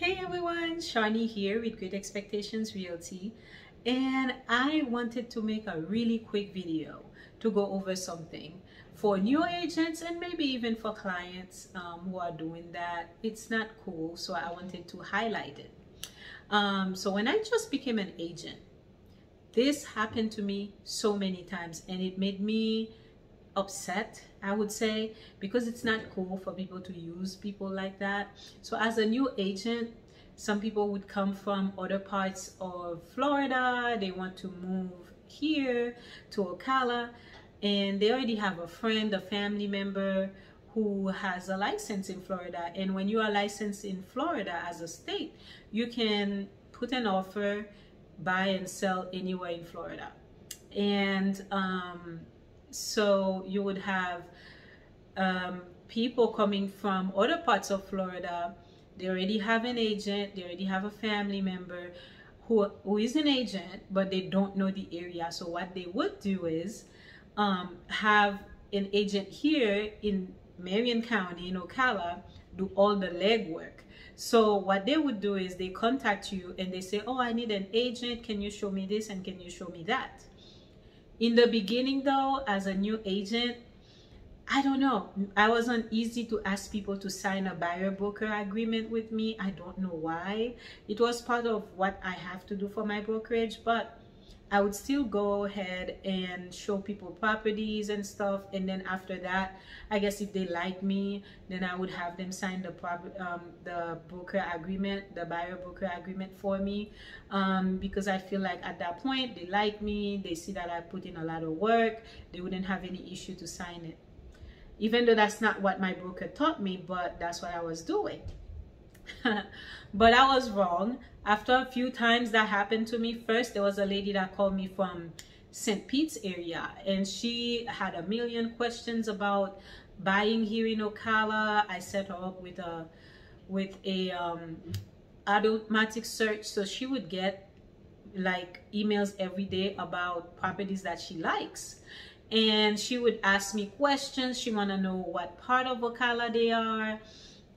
Hey everyone, Charnie here with Great Expectations Realty and I wanted to make a really quick video to go over something for new agents and maybe even for clients um, who are doing that. It's not cool so I wanted to highlight it. Um, so when I just became an agent, this happened to me so many times and it made me upset i would say because it's not cool for people to use people like that. So as a new agent some people would come from other parts of florida. They want to move here to ocala. And they already have a friend a family member who has a license in florida. And when you are licensed in florida as a state you can put an offer buy and sell anywhere in florida. And um, so you would have um, people coming from other parts of Florida. They already have an agent. They already have a family member who, who is an agent, but they don't know the area. So what they would do is um, have an agent here in Marion County in Ocala do all the legwork. So what they would do is they contact you and they say, oh, I need an agent. Can you show me this and can you show me that? In the beginning though, as a new agent, I don't know. I wasn't easy to ask people to sign a buyer broker agreement with me. I don't know why. It was part of what I have to do for my brokerage, but I would still go ahead and show people properties and stuff. And then after that, I guess if they like me, then I would have them sign the um, the broker agreement, the buyer broker agreement for me. Um, because I feel like at that point, they like me, they see that I put in a lot of work, they wouldn't have any issue to sign it. Even though that's not what my broker taught me, but that's what I was doing. but I was wrong. After a few times that happened to me, first there was a lady that called me from St. Pete's area and she had a million questions about buying here in Ocala. I set her up with a with a um, automatic search so she would get like emails every day about properties that she likes and she would ask me questions she want to know what part of Ocala they are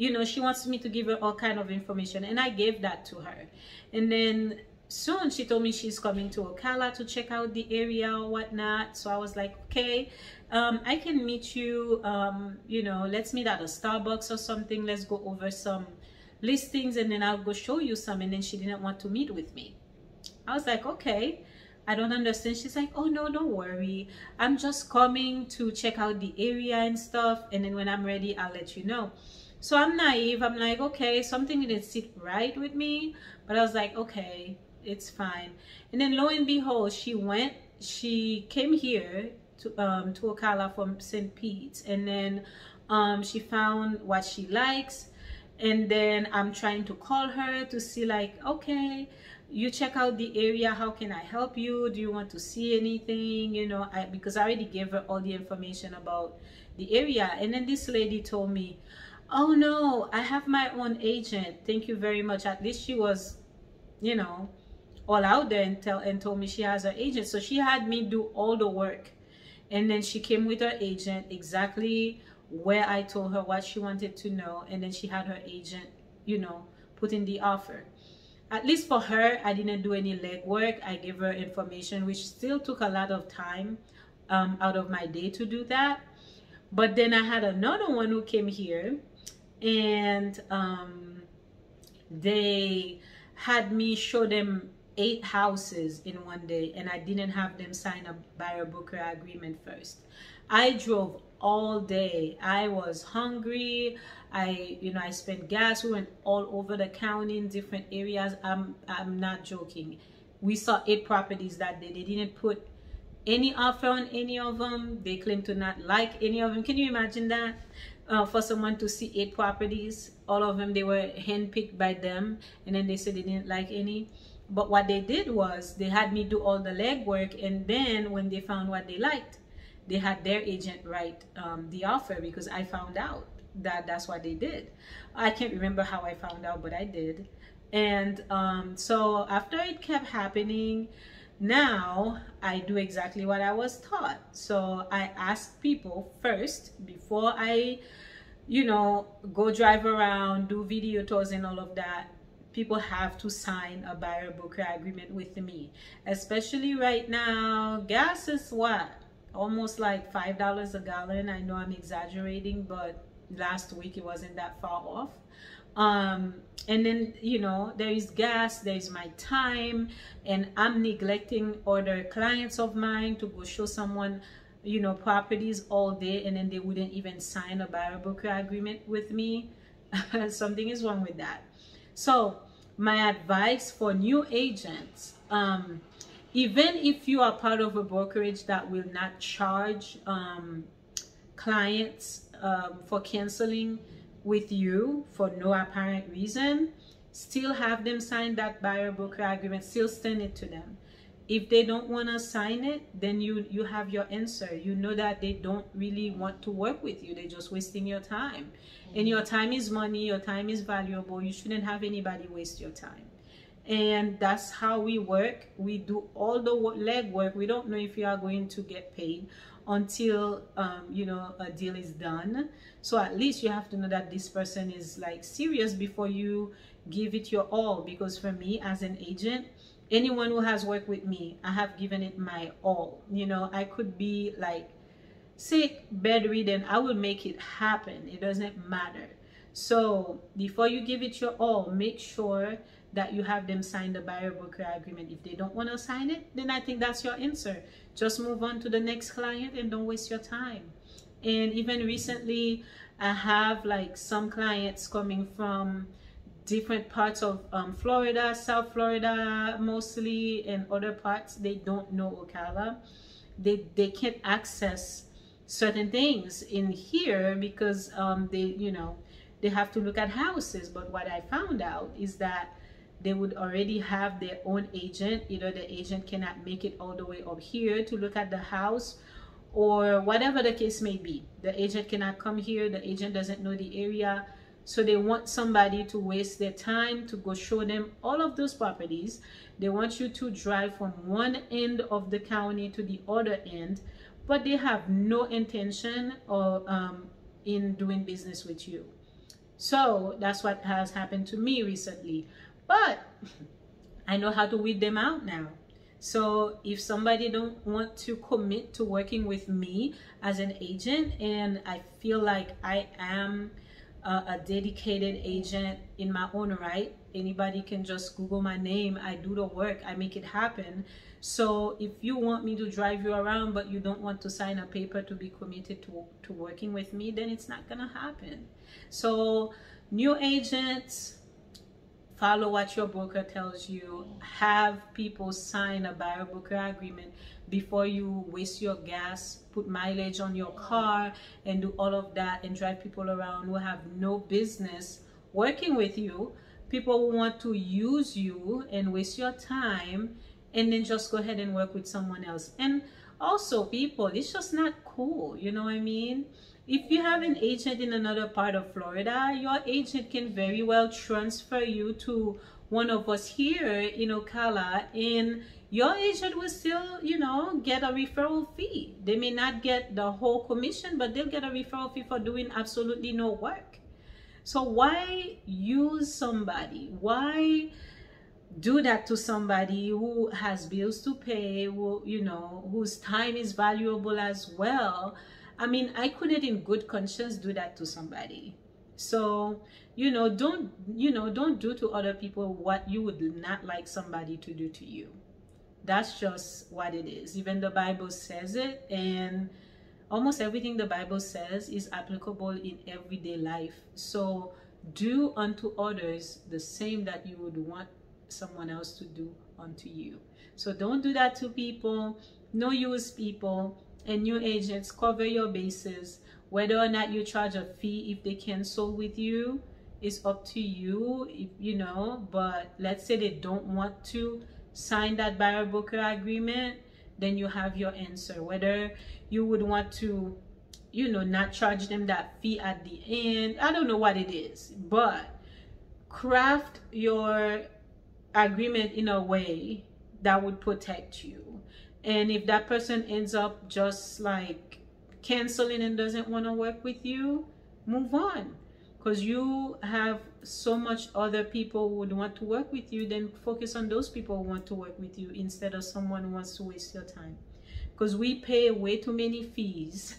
you know she wants me to give her all kind of information and i gave that to her and then soon she told me she's coming to ocala to check out the area or whatnot so i was like okay um, i can meet you um, you know let's meet at a starbucks or something let's go over some listings and then i'll go show you some and then she didn't want to meet with me i was like okay I don't understand. She's like, oh no, don't worry. I'm just coming to check out the area and stuff. And then when I'm ready, I'll let you know. So I'm naive. I'm like, okay, something didn't sit right with me. But I was like, okay, it's fine. And then lo and behold, she went, she came here to, um, to Ocala from St. Pete. And then um, she found what she likes. And then I'm trying to call her to see like, okay, you check out the area how can i help you do you want to see anything you know I, because i already gave her all the information about the area and then this lady told me oh no i have my own agent. Thank you very much. At least she was you know all out there and tell and told me she has her agent. So she had me do all the work. And then she came with her agent exactly where i told her what she wanted to know. And then she had her agent you know put in the offer. At least for her i didn't do any legwork. I gave her information which still took a lot of time um, out of my day to do that. But then i had another one who came here and um, they had me show them eight houses in one day and I didn't have them sign a buyer broker agreement first. I drove all day. I was hungry. I, you know, I spent gas. We went all over the county in different areas. I'm, I'm not joking. We saw eight properties that day. They didn't put any offer on any of them. They claim to not like any of them. Can you imagine that? Uh, for someone to see eight properties, all of them, they were handpicked by them, and then they said they didn't like any. But what they did was they had me do all the legwork, and then when they found what they liked, they had their agent write um, the offer because I found out that that's what they did. I can't remember how I found out, but I did. And um, so after it kept happening, now I do exactly what I was taught. So I ask people first before I, you know, go drive around, do video tours and all of that. people have to sign a buyer broker agreement with me especially right now gas is what almost like five dollars a gallon i know i'm exaggerating but last week it wasn't that far off. Um and then you know there is gas there is my time and i'm neglecting other clients of mine to go show someone you know properties all day and then they wouldn't even sign a buyer broker agreement with me. Something is wrong with that. So my advice for new agents um even if you are part of a brokerage that will not charge um, clients um, for canceling with you for no apparent reason, still have them sign that buyer broker agreement, still send it to them. If they don't want to sign it, then you, you have your answer. You know that they don't really want to work with you. They're just wasting your time. And your time is money, your time is valuable. You shouldn't have anybody waste your time and that's how we work we do all the leg work we don't know if you are going to get paid until um, you know a deal is done. So at least you have to know that this person is like serious before you give it your all. Because for me as an agent anyone who has worked with me i have given it my all. You know i could be like sick bedridden i will make it happen. It doesn't matter. So before you give it your all make sure that you have them sign the buyer broker agreement. If they don't want to sign it, then I think that's your answer. Just move on to the next client and don't waste your time. And even recently, I have like some clients coming from different parts of um, Florida, South Florida mostly, and other parts. They don't know Ocala. They, they can't access certain things in here because um, they, you know, they have to look at houses. But what I found out is that they would already have their own agent. Either the agent cannot make it all the way up here to look at the house or whatever the case may be. The agent cannot come here. The agent doesn't know the area. So they want somebody to waste their time to go show them all of those properties. They want you to drive from one end of the county to the other end but they have no intention or um, in doing business with you so that's what has happened to me recently but I know how to weed them out now. So if somebody don't want to commit to working with me as an agent and I feel like I am a, a dedicated agent in my own right, anybody can just Google my name. I do the work, I make it happen. So if you want me to drive you around, but you don't want to sign a paper to be committed to, to working with me, then it's not gonna happen. So new agents, follow what your broker tells you have people sign a buyer broker agreement before you waste your gas put mileage on your car and do all of that and drive people around who have no business working with you people want to use you and waste your time and then just go ahead and work with someone else and also people it's just not cool you know what i mean if you have an agent in another part of Florida, your agent can very well transfer you to one of us here in Ocala and your agent will still, you know, get a referral fee. They may not get the whole commission, but they'll get a referral fee for doing absolutely no work. So why use somebody? Why do that to somebody who has bills to pay, who, you know, whose time is valuable as well? I mean, I couldn't in good conscience do that to somebody. So, you know, don't, you know, don't do to other people what you would not like somebody to do to you. That's just what it is. Even the Bible says it and almost everything the Bible says is applicable in everyday life. So do unto others the same that you would want someone else to do unto you. So don't do that to people. No use people and new agents cover your bases whether or not you charge a fee if they cancel with you is up to you if you know but let's say they don't want to sign that buyer broker agreement then you have your answer. Whether you would want to you know not charge them that fee at the end i don't know what it is. But craft your agreement in a way that would protect you. And if that person ends up just like canceling and doesn't want to work with you move on because you have so much other people who would want to work with you then focus on those people who want to work with you instead of someone who wants to waste your time. Because we pay way too many fees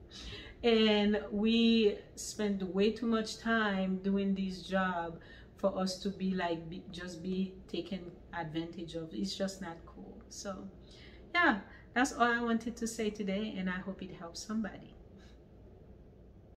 and we spend way too much time doing this job for us to be like be, just be taken advantage of. It's just not cool. So yeah that's all i wanted to say today and i hope it helps somebody